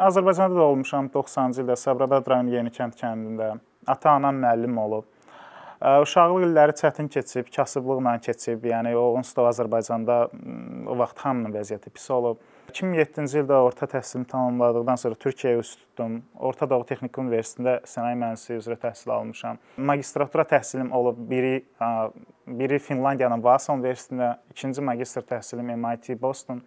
Azərbaycanda da olmuşam 90-cı ildə Sabirabad rayonu Yenikənd kəndində. Ata-anam müəllim olub. Uşaqlıq illəri çətin keçib, kasıblıqla keçib. Yəni o onsuz da Azərbaycanda o vaxt hamının vəziyyəti pis olub. 2007-ci ildə orta təhsilimi tamamladıqdan sonra Türkiyəyə üz tutdum. Orta Doğu Texniki Universitetində sənaye mühəndisliyi üzrə təhsil almışam. Magistratura təhsilim olub. Biri biri Finlandiyanın Vasa Universitetində, ikinci magistr təhsilim MIT Boston.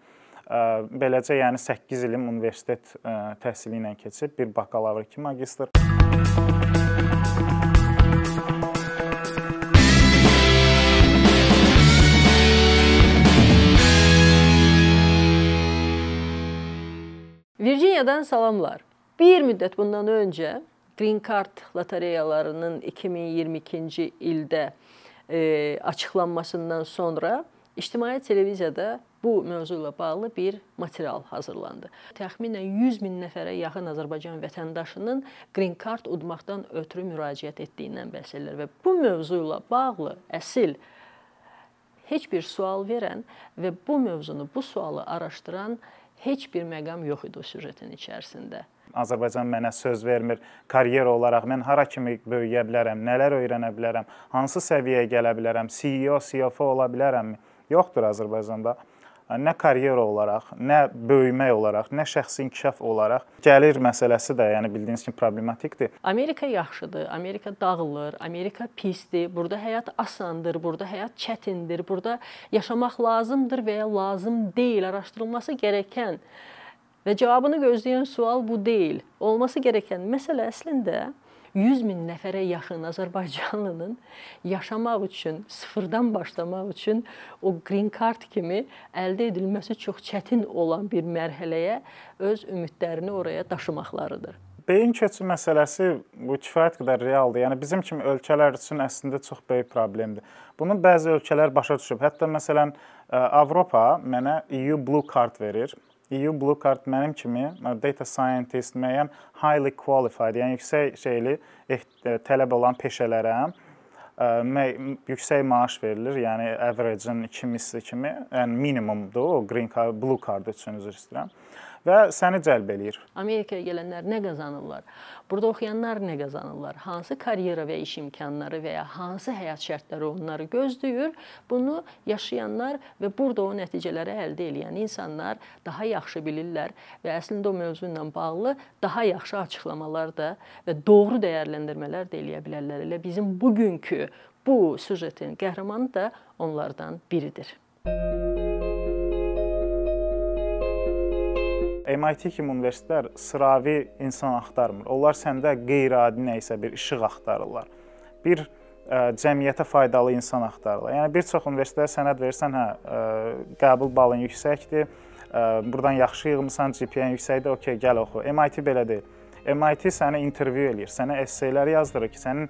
Beləcə yəni 8 ilim universitet təhsili ilə keçib, bir bakalavr, 2 magistr. Virginiyadan salamlar. Bir müddət bundan öncə Green Card lotereyalarının 2022-ci ildə e, açıqlanmasından sonra ictimai televiziyada bu mövzu ilə bağlı bir material hazırlandı. Təxminən 100 min nəfərə yaxın Azərbaycan vətəndaşının Green Card udmaqdan ötürü müraciət etdiyindən bəhs edilir və bu mövzu ilə bağlı əsl heç bir sual verən və bu mövzunu, bu sualı araşdıran heç bir məqam yox idi o süjetin içərisində. Azərbaycan mənə söz vermir. Karyera olaraq mən hara kimi böyüyə bilərəm, nələr öyrənə bilərəm, hansı səviyyəyə gələ bilərəm, CEO, CFO ola bilərəmmi? Yoxdur Azərbaycanda nə karyera olaraq, nə böyümək olaraq, nə şəxsi inkişaf olaraq gəlir məsələsi də, yəni bildiyiniz kimi problematikdir. Amerika yaxşıdır, Amerika dağılır, Amerika pisdir, burada həyat asandır, burada həyat çətindir, burada yaşamaq lazımdır və ya lazım deyil, araşdırılması gərəkən və cavabını gözləyən sual bu deyil. Olması gərəkən məsələ əslində 100 min nəfərə yaxın Azərbaycanlının yaşamaq üçün, sıfırdan başlamaq üçün o green card kimi əldə edilməsi çox çətin olan bir mərhələyə öz ümidlərini oraya daşımaqlarıdır. Beyin köçü məsələsi bu kifayət qədər realdır. Yəni bizim kimi ölkələr üçün əslində çox böyük problemdir. Bunu bəzi ölkələr başa düşüb. Hətta məsələn Avropa mənə EU Blue Card verir. EU Blue Card mənim kimi data scientist, müəyyən highly qualified, yəni yüksək şeyli e, tələb olan peşələrə yüksək maaş verilir. Yəni average-in 2 misli kimi, yəni minimumdur o green card, blue card üçün üzr istəyirəm və səni cəlb eləyir. Amerikaya gələnlər nə qazanırlar? Burada oxuyanlar nə qazanırlar? Hansı karyera və iş imkanları və ya hansı həyat şərtləri onları gözləyir? Bunu yaşayanlar və burada o nəticələri əldə edən insanlar daha yaxşı bilirlər və əslində o mövzu ilə bağlı daha yaxşı açıqlamalar da və doğru dəyərləndirmələr də eləyə bilərlər. Elə bizim bugünkü bu süjetin qəhrəmanı da onlardan biridir. MIT kimi universitetlər sıravi insan axtarmır. Onlar səndə qeyri-adi nə isə bir işıq axtarırlar. Bir ə, e, cəmiyyətə faydalı insan axtarırlar. Yəni bir çox universitetlər sənəd versən, hə, ə, e, qəbul balın yüksəkdir, ə, e, burdan yaxşı yığmısan, GPA-ın yüksəkdir, okey, gəl oxu. MIT belə deyil. MIT səni intervyu eləyir, sənə esseylər yazdırır ki, sənin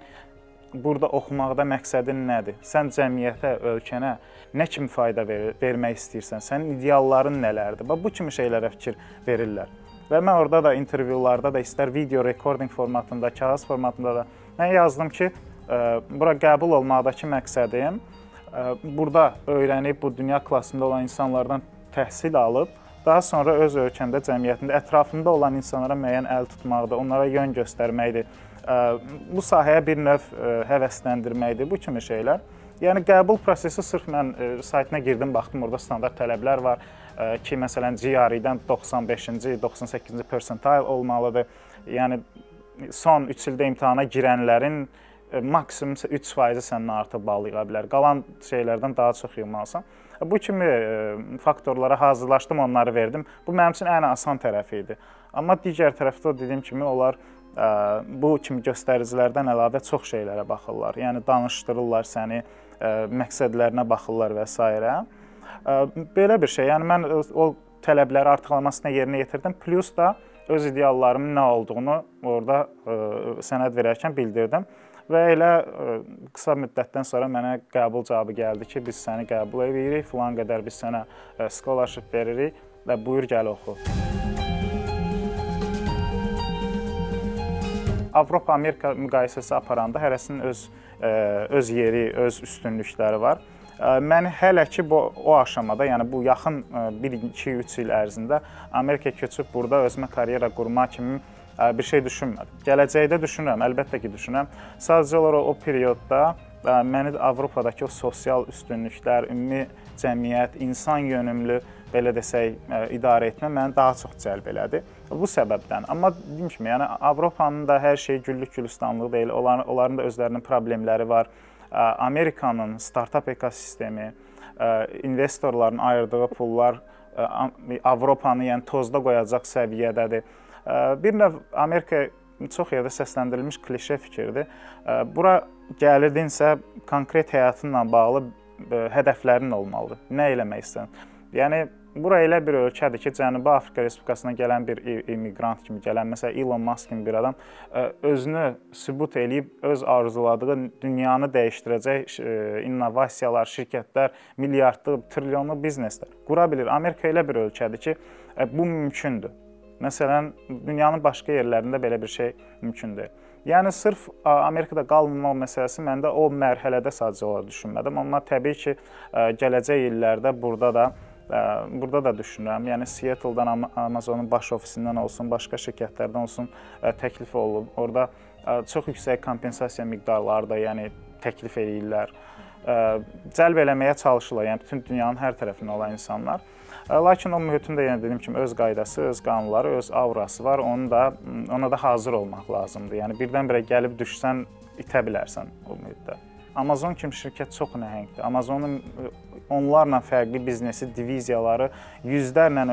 burada oxumaqda məqsədin nədir? Sən cəmiyyətə, ölkənə nə kimi fayda ver vermək istəyirsən? Sənin idealların nələrdir? Bax bu kimi şeylərə fikir verirlər. Və mən orada da intervyularda da istər video recording formatında, kağız formatında da mən yazdım ki, bura qəbul olmaqdakı məqsədim burada öyrənib bu dünya klassında olan insanlardan təhsil alıb daha sonra öz ölkəmdə, cəmiyyətində, ətrafında olan insanlara müəyyən əl tutmaqdır, onlara yön göstərməkdir bu sahəyə bir növ həvəsləndirməkdir, bu kimi şeylər. Yəni qəbul prosesi sırf mən saytına girdim, baxdım, orada standart tələblər var ki, məsələn, GRE-dən 95-ci, 98-ci percentile olmalıdır. Yəni son 3 ildə imtahana girənlərin maksimum 3% səndən artıq bal yığa bilər. Qalan şeylərdən daha çox yığmalısan. Bu kimi faktorlara hazırlaşdım, onları verdim. Bu mənim üçün ən asan tərəfi idi. Amma digər tərəfdə dediyim kimi onlar bu kimi göstəricilərdən əlavə çox şeylərə baxırlar. Yəni danışdırırlar səni, məqsədlərinə baxırlar və s. Belə bir şey. Yəni mən o tələbləri artıqlamasına yerinə yetirdim. Plus da öz ideallarımın nə olduğunu orada sənəd verərkən bildirdim. Və elə qısa müddətdən sonra mənə qəbul cavabı gəldi ki, biz səni qəbul edirik, filan qədər biz sənə scholarship veririk və buyur gəl oxu. Avropa-Amerika müqayisəsi aparanda hərəsinin öz öz yeri, öz üstünlükləri var. Mən hələ ki bu o aşamada, yəni bu yaxın 1-2-3 il ərzində Amerika köçüb burada özümə karyera qurmaq kimi bir şey düşünmədim. Gələcəkdə düşünürəm, əlbəttə ki, düşünürəm. Sadəcə olaraq o periodda məni Avropadakı o sosial üstünlüklər, ümumi cəmiyyət, insan yönümlü belə desək, idarə etmə məni daha çox cəlb elədi. Bu səbəbdən. Amma dediyim kimi, yəni Avropanın da hər şey güllük gülistanlığı deyil. Onların, onların da özlərinin problemləri var. Amerikanın startap ekosistemi, investorların ayırdığı pullar Avropanı yəni tozda qoyacaq səviyyədədir. Bir növ Amerika çox yerdə səsləndirilmiş klişe fikirdir. Bura gəlirdinsə konkret həyatınla bağlı hədəflərin olmalıdır. Nə eləmək istəyirsən? Yəni bura elə bir ölkədir ki, Cənubi Afrika Respublikasına gələn bir immiqrant kimi gələn, məsələn, Elon Musk kimi bir adam özünü sübut eləyib öz arzuladığı dünyanı dəyişdirəcək innovasiyalar, şirkətlər, milyardlıq, trilyonluq bizneslər qura bilir. Amerika elə bir ölkədir ki, bu mümkündür. Məsələn, dünyanın başqa yerlərində belə bir şey mümkün deyil. Yəni sırf Amerikada qalmamaq məsələsi məndə o mərhələdə sadəcə olaraq düşünmədim, amma təbii ki, gələcək illərdə burada da burada da düşünürəm. Yəni Seattle-dan Amazonun baş ofisindən olsun, başqa şirkətlərdən olsun təklif olub. Orda çox yüksək kompensasiya miqdarları da, yəni təklif eləyirlər. Cəlb eləməyə çalışırlar, yəni bütün dünyanın hər tərəfindən olan insanlar. Lakin o mühitin də yenə dediyim kimi öz qaydası, öz qanunları, öz aurası var. Onu da ona da hazır olmaq lazımdır. Yəni birdən-birə gəlib düşsən itə bilərsən o mühitdə. Amazon kimi şirkət çox nəhəngdir. Amazonun onlarla fərqli biznesi, diviziyaları yüzlərlə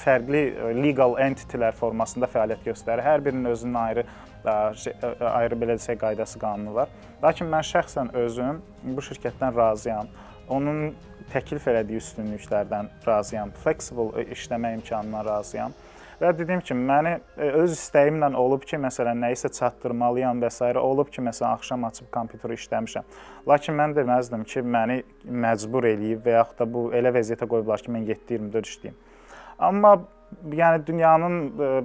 fərqli legal entity-lər formasında fəaliyyət göstərir. Hər birinin özünün ayrı ayrı belə desək qaydası, qanunu var. Lakin mən şəxsən özüm bu şirkətdən razıyam. Onun təklif elədiyi üstünlüklərdən razıyam. Flexible işləmə imkanından razıyam. Və dediyim kimi, məni öz istəyimlə olub ki, məsələn, nəyisə çatdırmalıyam və s. olub ki, məsələn, axşam açıb kompüteri işləmişəm. Lakin mən deməzdim ki, məni məcbur eləyib və yaxud da bu elə vəziyyətə qoyublar ki, mən 7-24 işləyim. Amma yəni dünyanın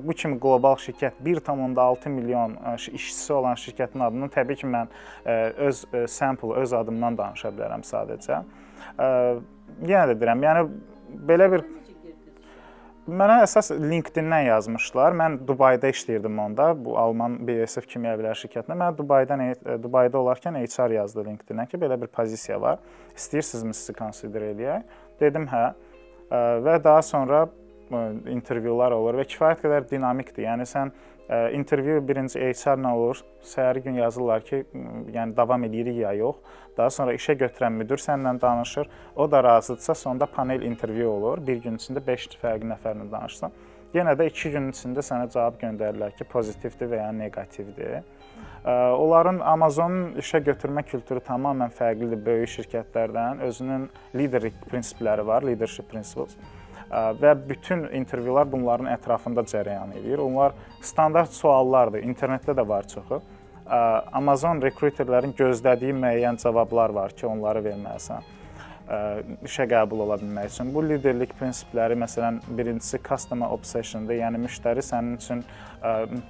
bu kimi qlobal şirkət 1.6 milyon işçisi olan şirkətin adını təbii ki, mən öz sample, öz adımdan danışa bilərəm sadəcə. Yenə də deyirəm, yəni belə bir Mənə əsas LinkedIn-dən yazmışlar. Mən Dubayda işləyirdim onda, bu Alman BSF kimyəvilər şirkətində. Mən Dubaydan Dubayda olarkən HR yazdı LinkedIn-ə ki, belə bir pozisiya var. İstəyirsinizmi sizi konsider eləyək? Dedim, hə. Və daha sonra intervyular olur və kifayət qədər dinamikdir. Yəni sən intervyu birinci HR-la olur. Səhəri gün yazırlar ki, yəni davam eləyirik ya yox. Daha sonra işə götürən müdir səndən danışır. O da razıdırsa, sonda panel intervyu olur. Bir gün içində 5 fərqli nəfərlə danışsan. Yenə də 2 gün içində sənə cavab göndərirlər ki, pozitivdir və ya neqativdir. Onların Amazonun işə götürmə kültürü tamamilə fərqlidir böyük şirkətlərdən. Özünün leadership prinsipləri var, leadership principles və bütün intervyular bunların ətrafında cərəyan edir. Onlar standart suallardır. İnternetdə də var çoxu. Amazon rekruterlərin gözlədiyi müəyyən cavablar var ki, onları verməlisən işə qəbul ola bilmək üçün. Bu liderlik prinsipləri məsələn birincisi customer obsessiondur. Yəni müştəri sənin üçün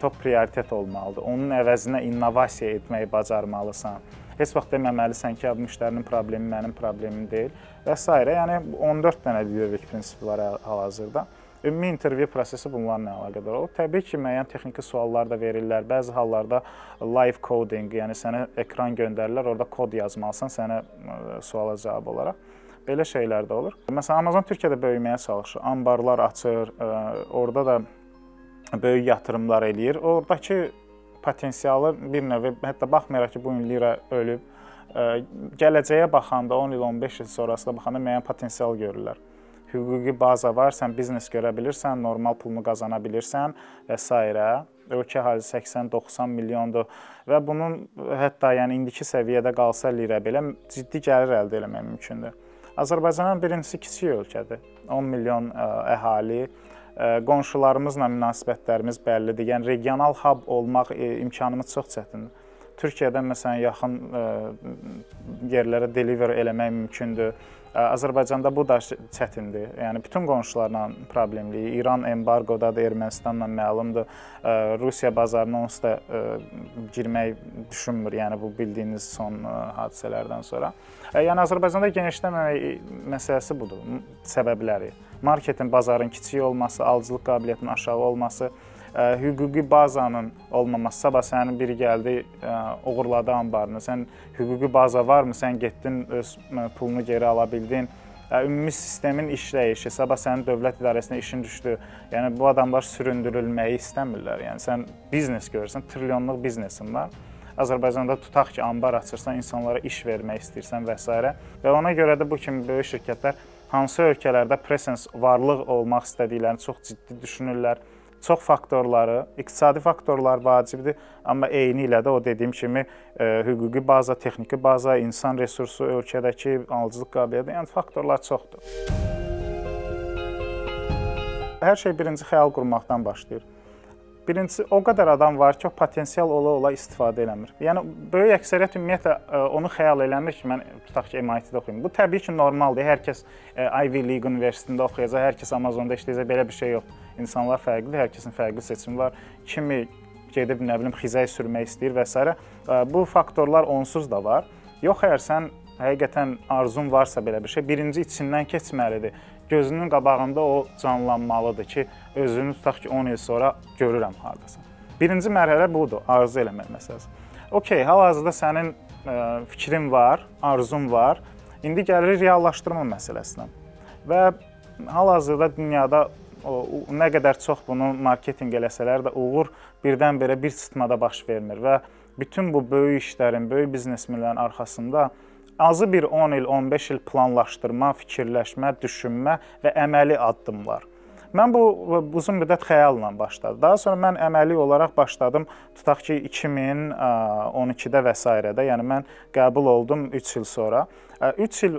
top prioritet olmalıdır. Onun əvəzinə innovasiya etməyi bacarmalısan Heç vaxt deməməlisən ki, müştərinin problemi mənim problemim deyil və s. Yəni 14 dənə liderlik prinsipi var hal-hazırda. Ümumi intervyu prosesi bunlarla əlaqədar olur. Təbii ki, müəyyən texniki suallar da verirlər. Bəzi hallarda live coding, yəni sənə ekran göndərirlər, orada kod yazmalısan sənə suala cavab olaraq. Belə şeylər də olur. Məsələn, Amazon Türkiyədə böyüməyə çalışır. Anbarlar açır, orada da böyük yatırımlar eləyir. Oradakı potensialı bir növ hətta baxmayaraq ki, bu gün lira ölüb, gələcəyə baxanda 10 il, 15 il sonrasına baxanda müəyyən potensial görürlər. Hüquqi baza var, sən biznes görə bilirsən, normal pulunu qazana bilirsən və s. Ölkə əhalisi 80-90 milyondur və bunun hətta yəni indiki səviyyədə qalsa lira belə ciddi gəlir əldə etmək mümkündür. Azərbaycanın birincisi kiçik ölkədir. 10 milyon əhali, qonşularımızla münasibətlərimiz bəllidir. Yəni regional hub olmaq imkanımız çox çətindir. Türkiyədən məsələn yaxın yerlərə deliver eləmək mümkündür. Azərbaycanda bu da çətindir. Yəni bütün qonşularla problemli. İran embarqodadır, Ermənistanla məlumdur. Rusiya bazarına onsuz da girmək düşünmür. Yəni bu bildiyiniz son hadisələrdən sonra. Yəni Azərbaycanda genişləməmək məsələsi budur. Səbəbləri. Marketin, bazarın kiçik olması, alıcılıq qabiliyyətinin aşağı olması, hüquqi bazanın olmaması. Sabah sənin biri gəldi, oğurladı anbarını. Sən hüquqi baza varmı? Sən getdin öz pulunu geri ala bildin. Ümumi sistemin işləyişi, sabah sənin dövlət idarəsinə işin düşdü. Yəni bu adamlar süründürülməyi istəmirlər. Yəni sən biznes görürsən, trilyonluq biznesin var. Azərbaycanda tutaq ki, anbar açırsan, insanlara iş vermək istəyirsən və s. və ona görə də bu kimi böyük şirkətlər hansı ölkələrdə presence varlıq olmaq istədiklərini çox ciddi düşünürlər çox faktorları, iqtisadi faktorlar vacibdir, amma eyni ilə də o dediyim kimi e, hüquqi baza, texniki baza, insan resursu, ölkədəki alıcılıq qabiliyyəti, yəni faktorlar çoxdur. Hər şey birinci xəyal qurmaqdan başlayır. Birincisi o qədər adam var ki, o potensial ola-ola istifadə eləmir. Yəni böyük əksəriyyət ümumiyyətlə e, onu xəyal eləmir ki, mən tutaq ki, MIT-də oxuyum. Bu təbii ki, normaldır. Hər kəs e, Ivy League universitetində oxuyacaq, hər kəs Amazonda işləyəcək, belə bir şey yoxdur. İnsanlar fərqlidir, hər kəsin fərqli seçimi var. Kimi gedib nə bilim xizək sürmək istəyir və s. E, bu faktorlar onsuz da var. Yox əgər sən həqiqətən arzun varsa belə bir şey, birinci içindən keçməlidir gözünün qabağında o canlanmalıdır ki, özünü tutaq ki, 10 il sonra görürəm hardasa. Birinci mərhələ budur, arzu eləmək məsələsi. Okay, hal-hazırda sənin ə, e, fikrin var, arzun var. İndi gəlirik reallaşdırma məsələsinə. Və hal-hazırda dünyada o, nə qədər çox bunu marketinq eləsələr də uğur birdən-birə bir sıtmada baş vermir və bütün bu böyük işlərin, böyük biznesmenlərin arxasında azı bir 10 il, 15 il planlaşdırma, fikirləşmə, düşünmə və əməli addımlar. Mən bu uzun müddət xəyalla başladı. Daha sonra mən əməli olaraq başladım. Tutaq ki 2012-də və s. yəni mən qəbul oldum 3 il sonra. 3 il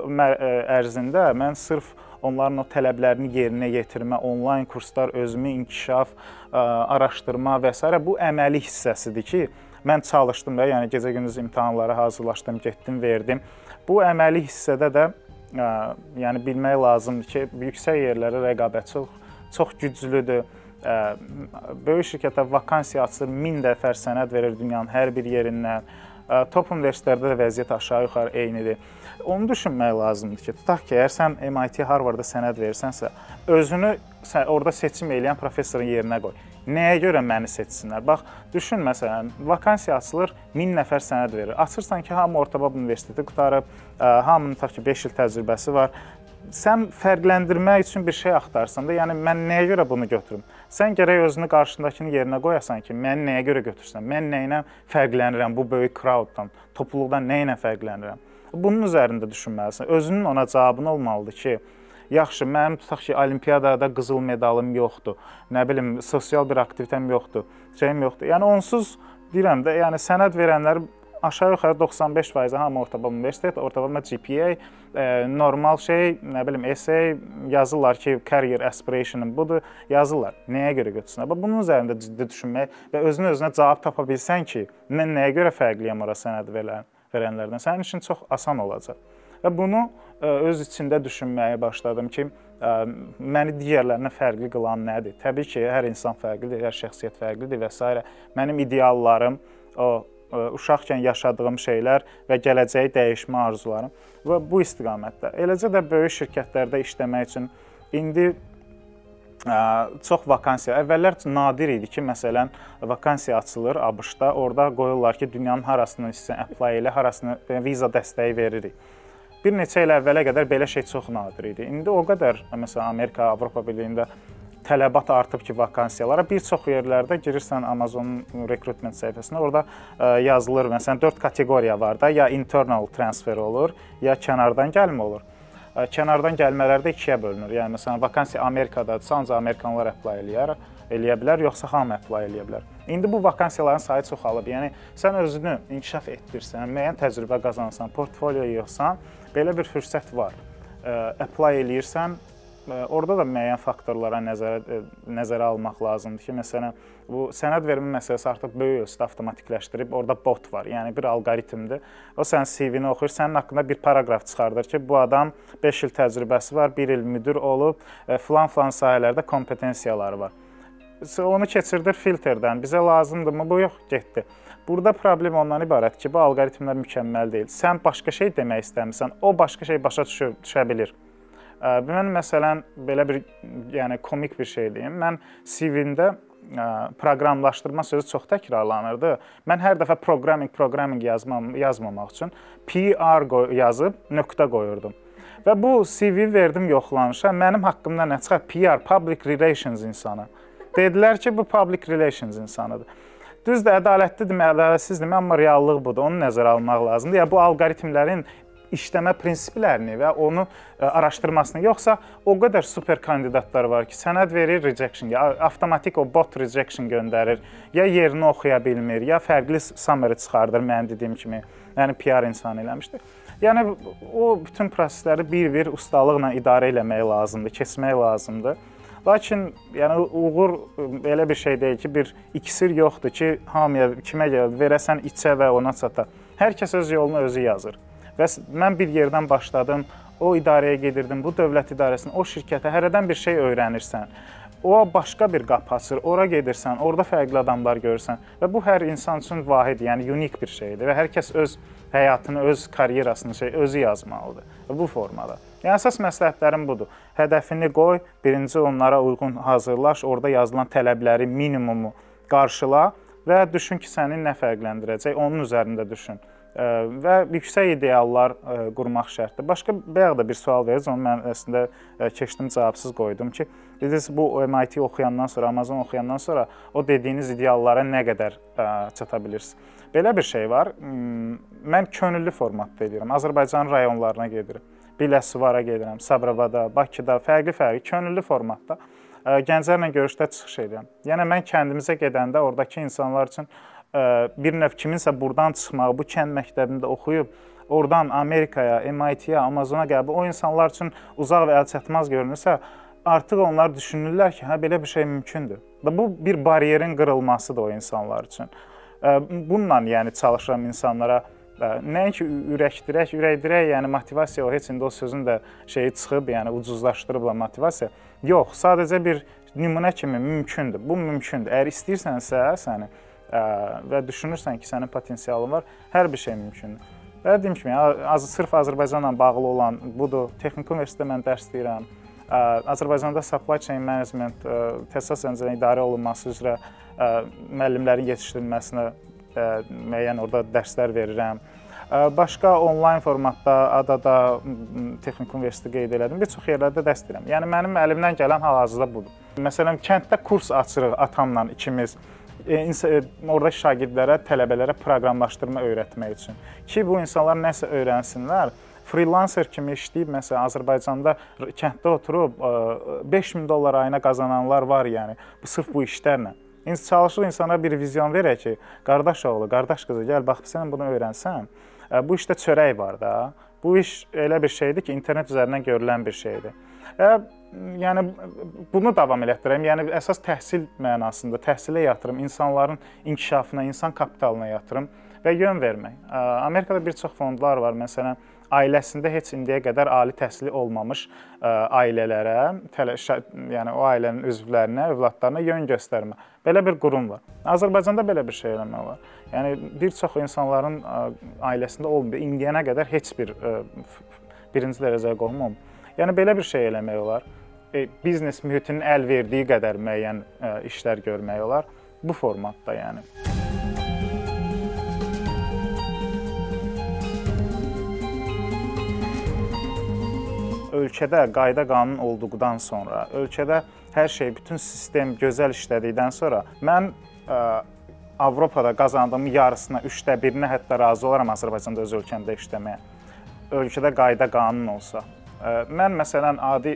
ərzində mən sırf onların o tələblərini yerinə yetirmə, onlayn kurslar, özümü inkişaf, araşdırma və s. bu əməli hissəsidir ki, mən çalışdım da, yəni gecə-gündüz imtahanlara hazırlaşdım, getdim, verdim. Bu əməli hissədə də ə, yəni bilmək lazımdır ki, yüksək yerlərə rəqabət çox çox güclüdür. Ə, böyük şirkətə vakansiya açılır, 1000 dəfə sənəd verir dünyanın hər bir yerindən. Ə, top universitetlərdə də vəziyyət aşağı-yuxarı eynidir. Onu düşünmək lazımdır ki, tutaq ki, əgər sən MIT, Harvardda sənəd verirsənsə, özünü sən orada seçim edən professorun yerinə qoy. Nəyə görə məni seçsinlər? Bax, düşün məsələn, vakansiya açılır, 1000 nəfər sənəd verir. Açırsan ki, hamı ortabab universiteti qutarıb, hamının tutaq ki, 5 il təcrübəsi var. Sən fərqləndirmək üçün bir şey axtarsan da, yəni mən nəyə görə bunu götürüm? Sən gərək özünü qarşındakının yerinə qoyasan ki, məni nəyə görə götürsən? Mən nə ilə fərqlənirəm bu böyük crowddan, topluluqdan nə ilə fərqlənirəm? Bunun üzərində düşünməlisən. Özünün ona cavabın olmalıdır ki, Yaxşı, mənim tutaq ki, olimpiyadada qızıl medalım yoxdur. Nə bilim, sosial bir aktivitəm yoxdur. Şeyim yoxdur. Yəni onsuz deyirəm də, yəni sənəd verənlər aşağı-yuxarı 95% hamı ortabax universitet, ortabax GPA, e, normal şey, nə bilim, essay yazırlar ki, career aspiration budur, yazırlar. Nəyə görə götürsünlər? Bax bunun üzərində ciddi düşünmək və özünə özünə cavab tapa bilsən ki, mən nəyə görə fərqliyəm ora sənəd verən verənlərdən, sənin üçün çox asan olacaq. Və bunu e, öz içində düşünməyə başladım ki, e, məni digərlərinə fərqli qılan nədir? Təbii ki, hər insan fərqlidir, hər şəxsiyyət fərqlidir və s. Mənim ideallarım, o e, uşaqkən yaşadığım şeylər və gələcəyi dəyişmə arzularım və bu istiqamətdə. Eləcə də böyük şirkətlərdə işləmək üçün indi çox vakansiya. Əvvəllər nadir idi ki, məsələn, vakansiya açılır ABŞ-da, orada qoyurlar ki, dünyanın harasını istəsən apply elə, harasını viza dəstəyi veririk. Bir neçə il əvvələ qədər belə şey çox nadir idi. İndi o qədər məsələn Amerika, Avropa Birliyində tələbat artıb ki, vakansiyalara bir çox yerlərdə girirsən Amazonun rekrutment səhifəsinə, orada ə, yazılır. Məsələn, 4 kateqoriya var da, ya internal transfer olur, ya kənardan gəlmə olur. Ə, kənardan gəlmələr də ikiyə bölünür. Yəni məsələn, vakansiya Amerikadadırsa, ancaq amerikanlılar apply eləyər eləyə bilər, yoxsa hamı apply eləyə bilər. İndi bu vakansiyaların sayı çoxalıb. Yəni sən özünü inkişaf etdirsən, müəyyən təcrübə qazansan, portfolio yığsan, belə bir fürsət var. Apply eləyirsən, orada da müəyyən faktorlara nəzərə nəzərə almaq lazımdır ki, məsələn, bu sənəd vermə məsələsi artıq böyük ölçüdə avtomatikləşdirib, orada bot var, yəni bir alqoritmdir. O sənin CV-ni oxuyur, sənin haqqında bir paraqraf çıxardır ki, bu adam 5 il təcrübəsi var, 1 il müdir olub, filan-filan sahələrdə kompetensiyaları var. Onu keçirdir filtrdən. Bizə lazımdırmı? Bu yox, getdi. Burada problem ondan ibarət ki, bu alqoritmlər mükəmməl deyil. Sən başqa şey demək istəmirsən, o başqa şey başa düşür, düşə bilir. Mən məsələn belə bir yəni komik bir şey deyim. Mən CV-mdə proqramlaşdırma sözü çox təkrarlanırdı. Mən hər dəfə programming, programming yazmam, yazmamaq üçün PR yazıb nöqtə qoyurdum. Və bu CV verdim yoxlanışa. Mənim haqqımda nə çıxar? PR, public relations insanı. Dedilər ki, bu public relations insanıdır. Düzdür, ədalətlidirmi, ədalətsizdirmi, amma reallıq budur. Onu nəzərə almaq lazımdır. Ya bu alqoritmlərin işləmə prinsiplərini və onu e, araşdırmasını, yoxsa o qədər super kandidatlar var ki, sənəd verir rejection, ya avtomatik o bot rejection göndərir, ya yerini oxuya bilmir, ya fərqli summary çıxardır mənim dediyim kimi. Yəni PR insanı eləmişdi. Yəni o bütün prosesləri bir-bir ustalıqla idarə etmək lazımdır, keçmək lazımdır. Lakin yəni uğur elə bir şey deyil ki, bir iksir yoxdur ki, hamıya kimə gəlir, verəsən içə və ona çata. Hər kəs öz yolunu özü yazır. Və mən bir yerdən başladım, o idarəyə gedirdim, bu dövlət idarəsinə, o şirkətə hərədən bir şey öyrənirsən. O başqa bir qapı açır, ora gedirsən, orada fərqli adamlar görürsən və bu hər insan üçün vahid, yəni unik bir şeydir və hər kəs öz həyatını, öz karyerasını şey özü yazmalıdır bu formada. Yəni əsas məsləhətlərim budur. Hədəfini qoy, birinci onlara uyğun hazırlaş, orada yazılan tələbləri minimumu qarşıla və düşün ki, səni nə fərqləndirəcək, onun üzərində düşün və yüksək ideallar qurmaq şərtdir. Başqa bayaq da bir sual verdiniz, onu mən əslində keçdim cavabsız qoydum ki, dediniz bu MIT oxuyandan sonra, Amazon oxuyandan sonra o dediyiniz ideallara nə qədər çata bilirsiniz? Belə bir şey var. Mən könüllü formatda edirəm. Azərbaycan rayonlarına gedirəm. Biləsuvara gedirəm, Sabirabada, Bakıda, fərqli-fərqli könüllü formatda gənclərlə görüşdə çıxış edirəm. Yəni mən kəndimizə gedəndə oradakı insanlar üçün bir növ kiminsə burdan çıxmağı, bu kənd məktəbində oxuyub oradan Amerikaya, MIT-yə, Amazona qəbul o insanlar üçün uzaq və əlçatmaz görünürsə, artıq onlar düşünürlər ki, hə belə bir şey mümkündür. Və bu bir baryerin qırılmasıdır o insanlar üçün. Bununla yəni çalışıram insanlara nəinki ürəkdirək, ürəkdirək, yəni motivasiya o heç indi o sözün də şeyi çıxıb, yəni ucuzlaşdırıblar motivasiya. Yox, sadəcə bir nümunə kimi mümkündür. Bu mümkündür. Əgər istəyirsənsə, səni və düşünürsən ki, sənin potensialın var, hər bir şey mümkündür. Və dediyim kimi, az sırf Azərbaycanla bağlı olan budur. Texniki universitetdə mən dərs deyirəm. Azərbaycanda supply chain management, təsisat zəncirinin idarə olunması üzrə müəllimlərin yetişdirilməsinə müəyyən orada dərslər verirəm. Başqa onlayn formatda ADA-da Texniki Universiteti qeyd elədim. Bir çox yerlərdə dərs deyirəm. Yəni mənim əlimdən gələn hal-hazırda budur. Məsələn, kənddə kurs açırıq atamla ikimiz. E, e, oradakı şagirdlərə, tələbələrə proqramlaşdırma öyrətmək üçün ki, bu insanlar nəsə öyrənsinlər. Freelancer kimi işləyib məsələn Azərbaycanda kənddə oturub 5000 e, dollar ayına qazananlar var, yəni bu sırf bu işlərlə. İnsan çalışır insana bir vizyon verək ki, qardaş oğlu, qardaş qızı, gəl bax sən bunu öyrənsən, bu işdə çörək var da. Bu iş elə bir şeydir ki, internet üzərindən görülən bir şeydir. Yəni bunu davam elətdirəm. Yəni əsas təhsil mənasında təhsilə yatırım, insanların inkişafına, insan kapitalına yatırım və yön vermək. Amerikada bir çox fondlar var. Məsələn, ailəsində heç indiyə qədər ali təhsili olmamış ailələrə, yəni o ailənin üzvlərinə, övladlarına yön göstərmə. Belə bir qurum var. Azərbaycanda belə bir şey eləmək olar. Yəni bir çox insanların ailəsində olmuyor. İndiyənə qədər heç bir birinci dərəcəyə qohum olmur. Yəni belə bir şey eləmək olar. E, biznes mühitinin əl verdiyi qədər müəyyən e, işlər görmək olar bu formatda, yəni. Ölkədə qayda qanun olduqdan sonra, ölkədə hər şey, bütün sistem gözəl işlədikdən sonra mən ə, e, Avropada qazandığım yarısına, üçdə birinə hətta razı olaram Azərbaycanda öz ölkəmdə işləməyə. Ölkədə qayda qanun olsa, Mən məsələn adi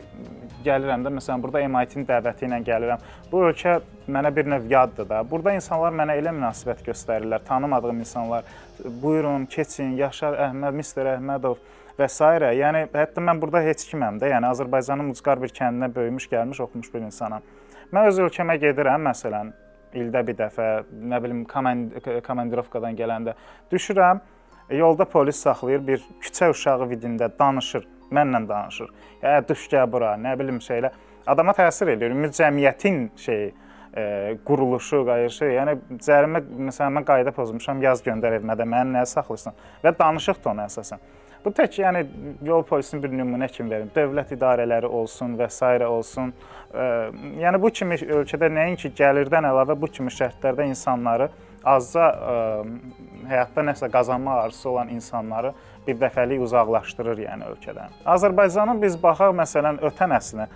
gəlirəm də, məsələn burada MIT-nin dəvəti ilə gəlirəm. Bu ölkə mənə bir növ yaddır da. Burada insanlar mənə elə münasibət göstərirlər, tanımadığım insanlar. Buyurun, keçin, Yaşar Əhməd, Mister Əhmədov. Və s. Yəni hətta mən burada heç kiməm də, yəni Azərbaycanın ucqar bir kəndinə böyümüş, gəlmiş, oxumuş bir insanam. Mən öz ölkəmə gedirəm, məsələn, ildə bir dəfə, nə bilim, komandirovkadan gələndə düşürəm, yolda polis saxlayır, bir küçə uşağı vidində danışır, mənlə danışır. Hə, düş gəl bura, nə bilim şeylə. Adama təsir eləyir. Ümumi cəmiyyətin şeyi e, quruluşu, qayışı. Yəni cərimə məsələn mən qayda pozmuşam, yaz göndər evimə də məni nəyə saxlayırsan və danışıq tonu əsasən. Bu tək yəni yol polisinin bir nümunə kimi verim. Dövlət idarələri olsun və s. olsun. Yəni bu kimi ölkədə nəinki gəlirdən əlavə bu kimi şərtlərdə insanları azca həyatda nəsə qazanmaq arzusu olan insanları bir dəfəlik uzaqlaşdırır yəni ölkədən. Azərbaycanın biz baxaq məsələn ötən əslinə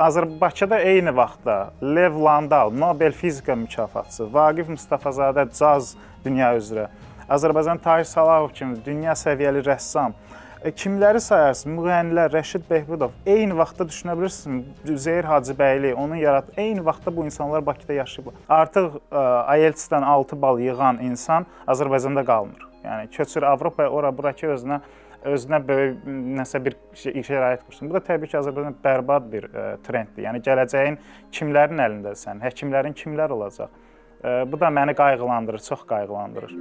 Azərbaycanda eyni vaxtda Lev Landau, Nobel fizika mükafatçısı, Vaqif Mustafazadə caz dünya üzrə, Azərbaycan Tahir Salahov kimi dünya səviyyəli rəssam, e, kimləri sayarsınız? Müğənnilər Rəşid Behbudov. Eyni vaxtda düşünə bilirsiniz, Üzeyir Hacıbəyli, onun yarat eyni vaxtda bu insanlar Bakıda yaşayıblar. Artıq e, IELTS-dən 6 bal yığan insan Azərbaycanda qalmır. Yəni köçür Avropaya, ora bura ki özünə özünə böyük nəsə bir şərait qursun. Bu da təbii ki, Azərbaycanda bərbad bir ə, e, trenddir. Yəni gələcəyin kimlərin əlindəsən, həkimlərin kimlər olacaq? Bu da məni qayğılandırır, çox qayğılandırır.